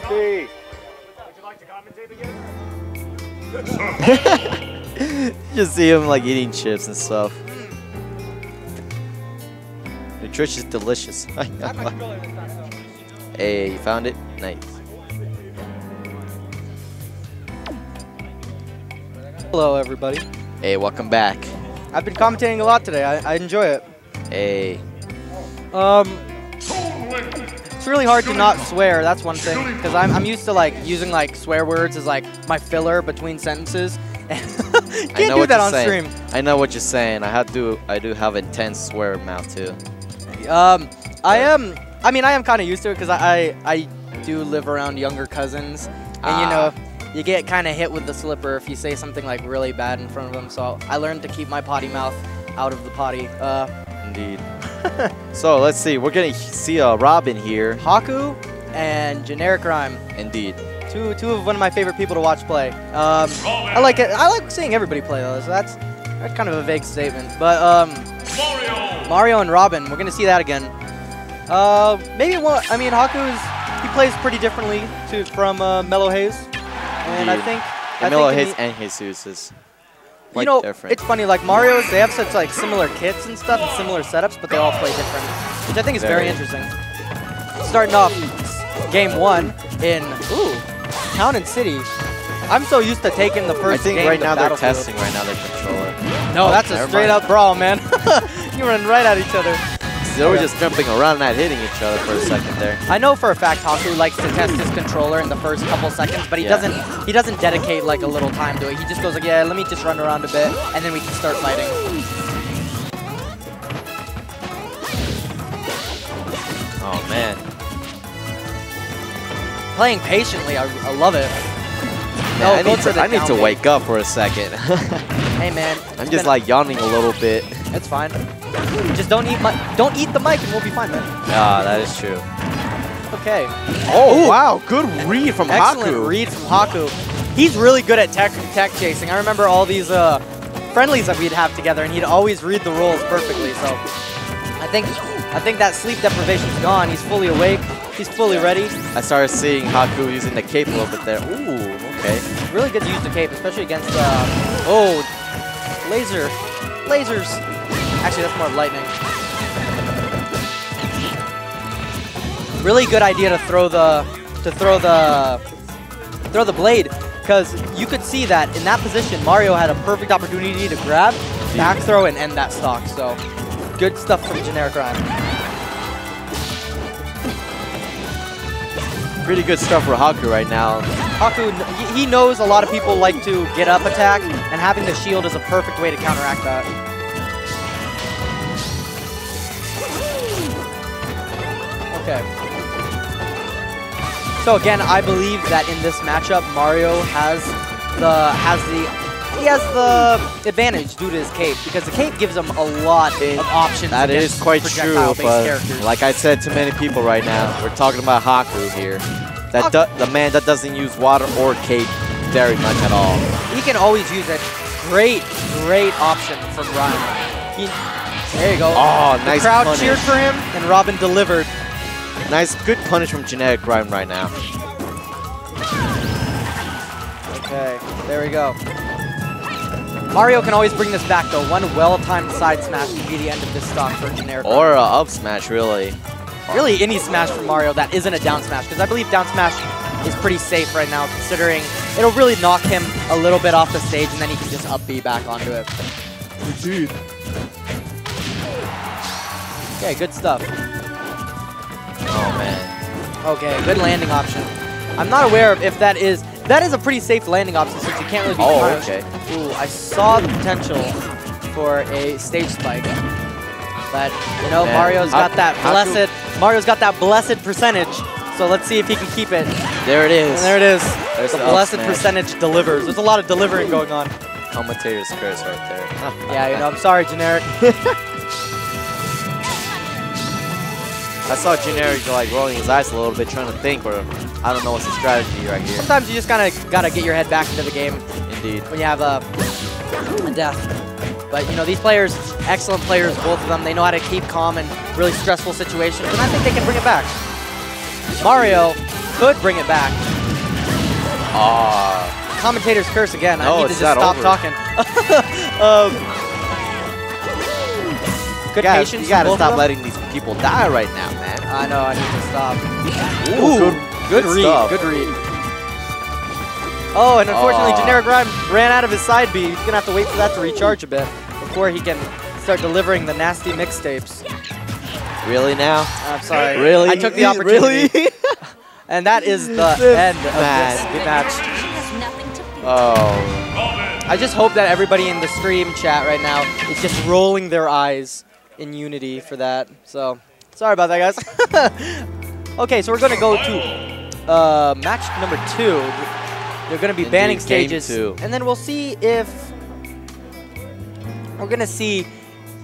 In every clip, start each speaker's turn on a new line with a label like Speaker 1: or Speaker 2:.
Speaker 1: Dorothy.
Speaker 2: Just see him like eating chips and stuff. Nutritious, delicious. hey, you found it? Nice.
Speaker 3: Hello, everybody.
Speaker 2: Hey, welcome back.
Speaker 3: I've been commentating a lot today. I, I enjoy it.
Speaker 2: Hey.
Speaker 3: Um, it's really hard to not swear. That's one thing because I'm, I'm used to like using like swear words as like my filler between sentences. Can't
Speaker 2: I know
Speaker 3: do
Speaker 2: what
Speaker 3: that
Speaker 2: you're
Speaker 3: on
Speaker 2: saying.
Speaker 3: stream.
Speaker 2: I know what you're saying. I have to. I do have intense swear mouth too.
Speaker 3: Um, I am. I mean, I am kind of used to it because I, I I do live around younger cousins, and
Speaker 2: Ah.
Speaker 3: you know, you get kind of hit with the slipper if you say something like really bad in front of them. So I learned to keep my potty mouth out of the potty. Uh,
Speaker 2: Indeed. so let's see. We're gonna see uh, Robin here.
Speaker 3: Haku and Generic Rhyme.
Speaker 2: Indeed.
Speaker 3: Two, two of one of my favorite people to watch play. Um, I like it. I like seeing everybody play though. So that's that's kind of a vague statement. But um, Mario and Robin, we're gonna see that again. Uh, maybe one. I mean, Haku's he plays pretty differently to from uh, Mellow Haze, and I
Speaker 2: Indeed.
Speaker 3: think I
Speaker 2: Camilo
Speaker 3: think in
Speaker 2: Hayes and Jesus is quite
Speaker 3: you know,
Speaker 2: different.
Speaker 3: it's funny. Like Mario's, they have such like similar kits and stuff, and similar setups, but they all play different, which I think is very,
Speaker 2: Very.
Speaker 3: interesting. Starting off game one in ooh, Town and City. I'm so used to taking the first I
Speaker 2: think
Speaker 3: game
Speaker 2: right now they're testing right now their controller.
Speaker 3: No,
Speaker 2: Oh,
Speaker 3: that's a straight
Speaker 2: mind.
Speaker 3: up brawl, man. you run right at each other.
Speaker 2: They were just jumping around, not hitting each other for a second there.
Speaker 3: I know for a fact Haku likes to test his controller in the first couple seconds, but he
Speaker 2: Yeah.
Speaker 3: doesn't he doesn't dedicate like a little time to it. He just goes like, yeah, let me just run around a bit, and then we can start fighting.
Speaker 2: Oh man.
Speaker 3: Playing patiently, I, I love it. No,
Speaker 2: oh,
Speaker 3: I
Speaker 2: need, to, I need to wake up for a second.
Speaker 3: Hey man,
Speaker 2: I'm just like yawning a little bit.
Speaker 3: It's fine. Just don't eat my don't eat the mic and we'll be fine, man.
Speaker 2: Ah, that is true.
Speaker 3: Okay.
Speaker 2: Oh, wow. Good read from
Speaker 3: Excellent
Speaker 2: Haku.
Speaker 3: read from Haku. He's really good at tech tech chasing. I remember all these uh, friendlies that we'd have together, and he'd always read the rules perfectly. So I think I think that sleep deprivation's gone. He's fully awake. He's fully ready.
Speaker 2: I started seeing Haku using the cape a little bit there. Ooh, okay.
Speaker 3: Really good to use the cape, especially against uh, oh laser lasers. Actually, that's more lightning. Really good idea to throw the to throw the throw the blade because you could see that in that position Mario had a perfect opportunity to grab, back throw, and end that stock. So good stuff from Generic Rhyme.
Speaker 2: Pretty good stuff for Haku right now.
Speaker 3: Haku, he- he knows a lot of people like to get up attack, and having the shield is a perfect way to counteract that. Okay. So again, I believe that in this matchup, Mario has the has the he has the advantage due to his cape because the cape gives him a lot of options.
Speaker 2: That is quite true, but
Speaker 3: characters.
Speaker 2: like I said to many people right now, we're talking about Haku here. That the man that doesn't use water or cape very much at all.
Speaker 3: he can always use a great, great option from Ryan. He, there you go.
Speaker 2: Oh,
Speaker 3: the
Speaker 2: nice
Speaker 3: crowd
Speaker 2: punish.
Speaker 3: cheered for him, and Robin delivered.
Speaker 2: Nice, good punish from Generic Rhyme right now.
Speaker 3: Okay, there we go. Mario can always bring this back though. One well-timed side smash could be the end of this stock for generic.
Speaker 2: Or a up smash, really.
Speaker 3: really any smash from Mario that isn't a down smash because I believe down smash is pretty safe right now considering it'll really knock him a little bit off the stage and then he can just up B back onto it.
Speaker 2: Indeed.
Speaker 3: Okay, good stuff. Okay, good landing option. I'm not aware of if that is that is a pretty safe landing option since you can't really be
Speaker 2: Oh,
Speaker 3: punished.
Speaker 2: okay.
Speaker 3: Ooh, I saw the potential for a stage spike. But you know,
Speaker 2: Man,
Speaker 3: Mario's
Speaker 2: how-
Speaker 3: got that blessed Mario's got that blessed percentage. So let's see if he can keep it.
Speaker 2: There it is.
Speaker 3: And there it is.
Speaker 2: There's
Speaker 3: the
Speaker 2: the
Speaker 3: blessed
Speaker 2: smash.
Speaker 3: percentage delivers. There's a lot of delivering going on.
Speaker 2: Commentator's curse right there.
Speaker 3: Yeah, you know, I'm sorry, generic.
Speaker 2: I saw Generic like rolling his eyes a little bit, trying to think, or I don't know what's the strategy right here.
Speaker 3: Sometimes you just kind of gotta get your head back into the game
Speaker 2: Indeed.
Speaker 3: when you have a, a death. But you know, these players, excellent players, both of them. They know how to keep calm in really stressful situations, and I think they can bring it back. Mario, could bring it back.
Speaker 2: Ah.
Speaker 3: Commentator's curse again. I need to just stop
Speaker 2: over.
Speaker 3: talking. um, good
Speaker 2: you gotta,
Speaker 3: patience.
Speaker 2: you gotta stop
Speaker 3: them.
Speaker 2: letting these people die right now, man.
Speaker 3: I know. I need to stop.
Speaker 2: Ooh, good-
Speaker 3: good,
Speaker 2: good
Speaker 3: read.
Speaker 2: stuff.
Speaker 3: Good read. Oh, and unfortunately,
Speaker 2: Aw.
Speaker 3: Generic Rhyme ran out of his side B. He's gonna have to wait for that to recharge a bit before he can start delivering the nasty mixtapes.
Speaker 2: Really now?
Speaker 3: I'm sorry.
Speaker 2: Really?
Speaker 3: I took the opportunity.
Speaker 2: Really?
Speaker 3: And that is the end of
Speaker 2: man.
Speaker 3: this match.
Speaker 1: has nothing to fear.
Speaker 2: oh.
Speaker 3: I just hope that everybody in the stream chat right now is just rolling their eyes in unity for that. So, sorry about that, guys. okay, so we're going to go to uh, match number two. They're going to be
Speaker 2: Indeed,
Speaker 3: banning stages.
Speaker 2: two.
Speaker 3: And then we'll see if... We're going to see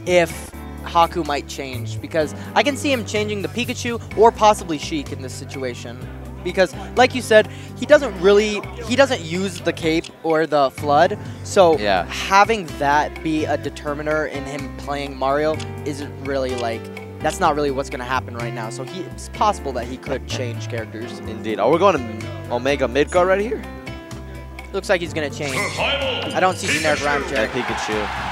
Speaker 3: if Haku might change because I can see him changing the Pikachu or possibly Sheik in this situation. Because, like you said, he doesn't really, he doesn't use the cape or the flood. So
Speaker 2: Yeah.
Speaker 3: having that be a determiner in him playing Mario isn't really like, that's not really what's going to happen right now. So he, it's possible that he could change characters.
Speaker 2: Indeed. Oh, we're going to Omega Midgar right here?
Speaker 3: Looks like he's going to change. I don't see generic Rhyme
Speaker 2: And
Speaker 3: check.
Speaker 2: Pikachu.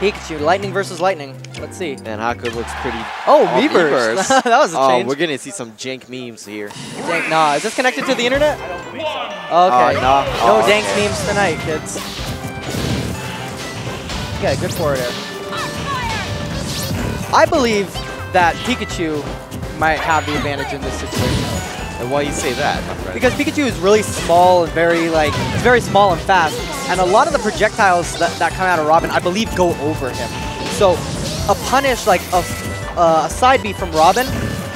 Speaker 3: Pikachu, lightning versus lightning. Let's see.
Speaker 2: And Haku looks pretty...
Speaker 3: Oh,
Speaker 2: Oh,
Speaker 3: Miiverse.
Speaker 2: Miiverse.
Speaker 3: that was a
Speaker 2: oh,
Speaker 3: change.
Speaker 2: Oh, we're going to see some jank memes here.
Speaker 3: Dank, nah, is this connected to the internet? Okay.
Speaker 2: Oh, no.
Speaker 3: no
Speaker 2: Oh,
Speaker 3: dank
Speaker 2: okay.
Speaker 3: memes tonight, kids. Yeah, good forward air. I believe that Pikachu might have the advantage in this situation.
Speaker 2: And why you say that?
Speaker 3: Because Pikachu is really small and very like he's very small and fast, and a lot of the projectiles that, that come out of Robin, I believe, go over him. So a punish like a, uh, a side B from Robin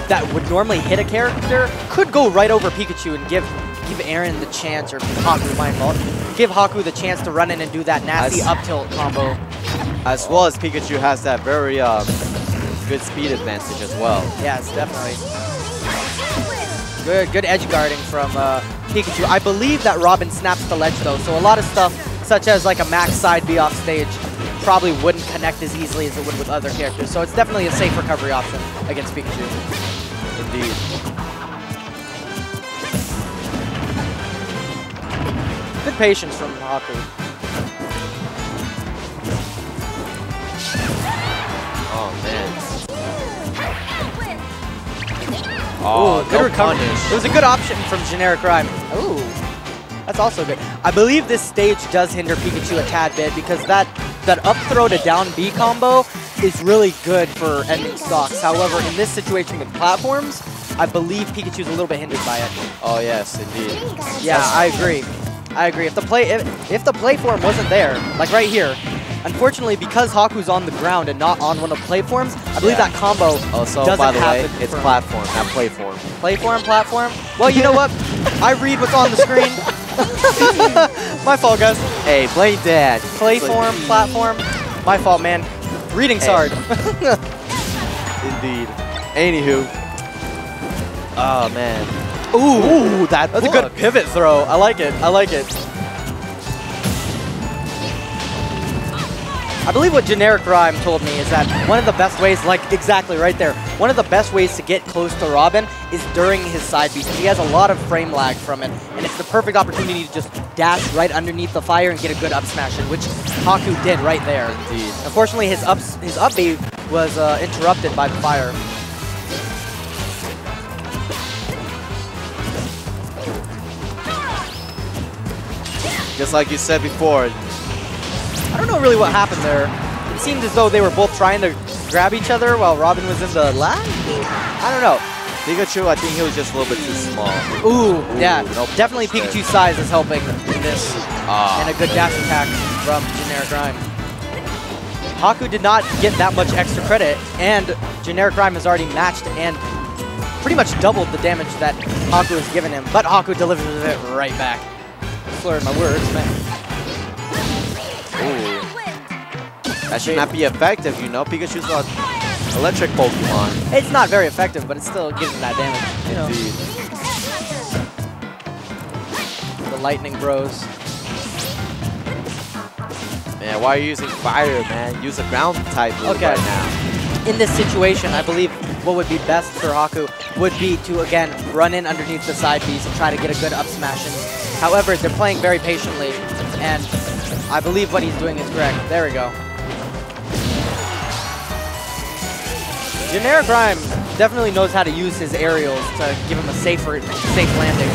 Speaker 3: that would normally hit a character could go right over Pikachu and give give Aaron the chance, or Haku, my fault, give Haku the chance to run in and do that nasty
Speaker 2: s-
Speaker 3: up tilt combo.
Speaker 2: As well as Pikachu has that very um, good speed advantage as well.
Speaker 3: Yes, definitely. Good, good edge guarding from uh, Pikachu. I believe that Robin snaps the ledge though, so a lot of stuff, such as like a max side B off stage, probably wouldn't connect as easily as it would with other characters. So it's definitely a safe recovery option against Pikachu.
Speaker 2: Indeed.
Speaker 3: Good patience from Haku. Ooh,
Speaker 2: Oh,
Speaker 3: good
Speaker 2: no
Speaker 3: recovery.
Speaker 2: punish.
Speaker 3: It was a good option from generic rhyme. Ooh, that's also good. I believe this stage does hinder Pikachu a tad bit because that that up throw to down B combo is really good for ending stocks. However, in this situation with platforms, I believe Pikachu's a little bit hindered by it.
Speaker 2: Oh, yes, indeed.
Speaker 3: Yeah, I agree. I agree. If the play if, if the play form wasn't there, like right here, unfortunately because Haku's on the ground and not on one of the play forms, I believe
Speaker 2: Yeah.
Speaker 3: that combo
Speaker 2: Also,
Speaker 3: doesn't
Speaker 2: by the
Speaker 3: have
Speaker 2: way,
Speaker 3: the
Speaker 2: it's platform, not playform.
Speaker 3: Playform, platform. Well, you know what? I read what's on the screen. My fault, guys.
Speaker 2: Hey, blame dad.
Speaker 3: Playform, platform. My fault, man. Reading's
Speaker 2: Hey.
Speaker 3: hard.
Speaker 2: Indeed. Anywho. Oh, man.
Speaker 3: Ooh,
Speaker 2: Ooh, that
Speaker 3: that's a good pivot throw. I like it. I like it. I believe what Generic Rhyme told me is that one of the best ways, like exactly right there, one of the best ways to get close to Robin is during his side B he has a lot of frame lag from it, and it's the perfect opportunity to just dash right underneath the fire and get a good up smash in, which Haku did right there.
Speaker 2: Indeed.
Speaker 3: Unfortunately, his up his up B was uh, interrupted by the fire.
Speaker 2: Just like you said before,
Speaker 3: I don't know really what happened there. It seemed as though they were both trying to grab each other while Robin was in the lag. I don't know.
Speaker 2: Pikachu, I think he was just a little bit too small.
Speaker 3: Ooh, yeah,
Speaker 2: nope.
Speaker 3: definitely Pikachu's size is helping in this,
Speaker 2: Ah,
Speaker 3: and a good dash attack from Generic Rhyme. Haku did not get that much extra credit, and Generic Rhyme has already matched and pretty much doubled the damage that Haku has given him, but Haku delivers it right back. Slurred my words, man.
Speaker 2: That should not be effective, you know. Pikachu's an electric Pokemon.
Speaker 3: It's not very effective, but it still gives him that damage. You know,
Speaker 2: Indeed.
Speaker 3: the Lightning Bros.
Speaker 2: Man, why are you using fire, man? Use a ground type move
Speaker 3: Okay.
Speaker 2: right now.
Speaker 3: in this situation, I believe what would be best for Haku would be to, again, run in underneath the side Bs and try to get a good up smash in. However, they're playing very patiently, and I believe what he's doing is correct. There we go. Generic Rhyme definitely knows how to use his aerials to give him a safer, safe landing.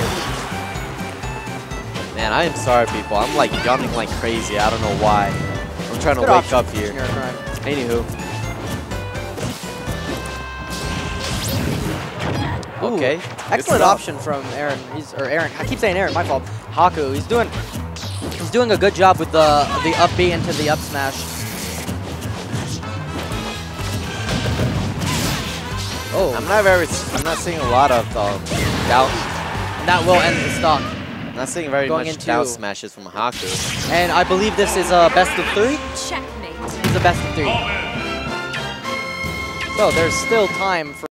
Speaker 2: Man, I am sorry, people. I'm like yawning like crazy. I don't know why. I'm trying to wake up here. Anywho.
Speaker 3: Ooh,
Speaker 2: Okay.
Speaker 3: Excellent option from Aaron. He's or Aaron. I keep saying Aaron. My fault. Haku. He's doing. He's doing a good job with the the up B into the up smash. Oh,
Speaker 2: I'm not very. I'm not seeing a lot of um, down.
Speaker 3: and that will end the stock.
Speaker 2: I'm not seeing very
Speaker 3: Going
Speaker 2: much
Speaker 3: into-
Speaker 2: down smashes from Haku.
Speaker 3: And I believe this is a best of three.
Speaker 1: Checkmate.
Speaker 3: This is a best of three. So there's still time for.